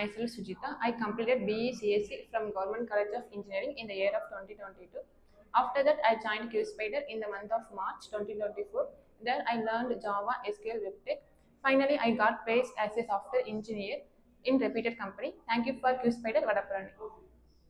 Myself Sujitha. I completed BE CSC from Government College of Engineering in the year of 2022. After that, I joined QSpider in the month of March 2024. There, I learned Java, SQL, WebTech. Finally, I got placed as a software engineer in reputed company. Thank you for QSpider Vadapalani.